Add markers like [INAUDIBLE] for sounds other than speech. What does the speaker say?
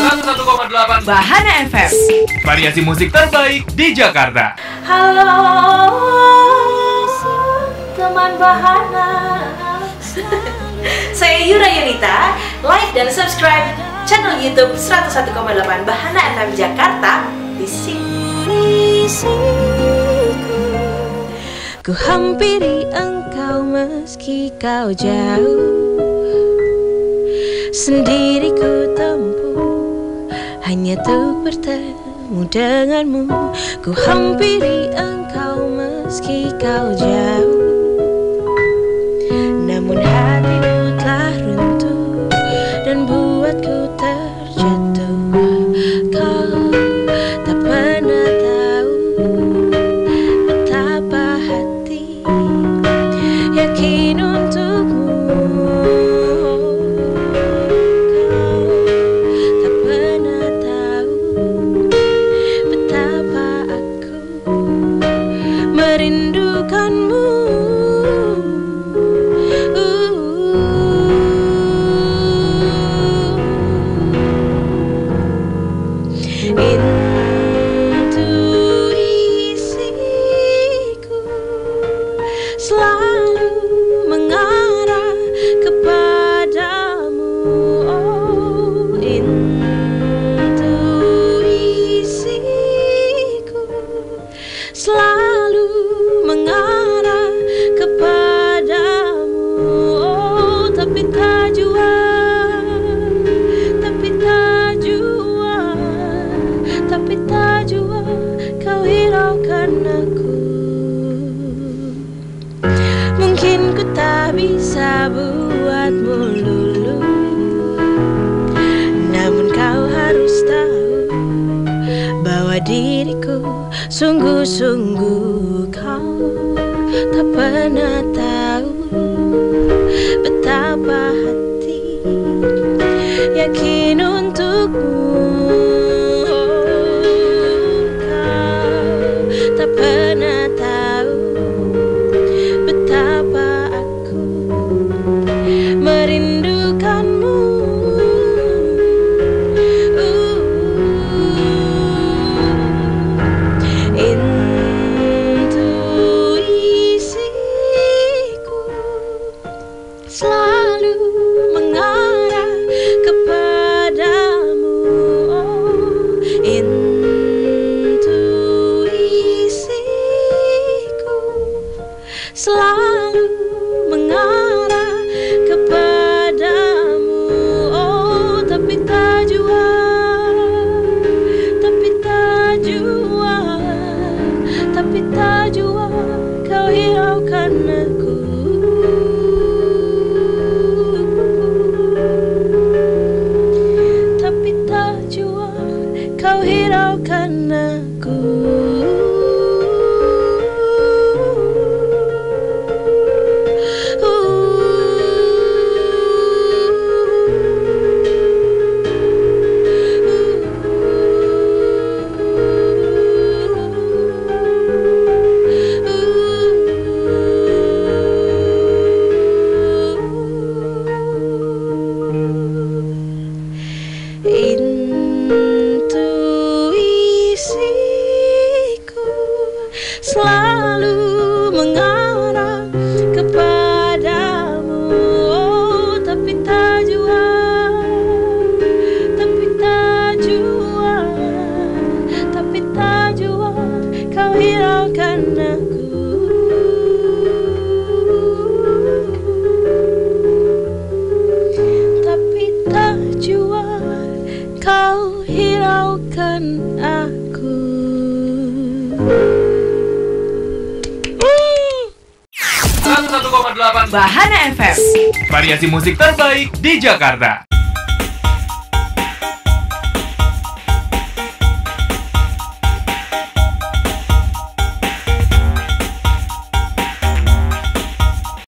101,8 Bahana FM Variasi musik terbaik di Jakarta. Halo teman Bahana. [LAUGHS] Saya Yura Yunita. Like dan subscribe channel Youtube 101,8 Bahana FM Jakarta. Di sini. Ku hampiri engkau meski kau jauh. Sendiri ku tempuh Hanya untuk bertemu denganmu. Ku hampiri engkau meski kau jauh bisa buatmu lulu Namun kau harus tahu Bahwa diriku sungguh-sungguh kau Tak pernah tahu Bahana FM Variasi musik terbaik di Jakarta.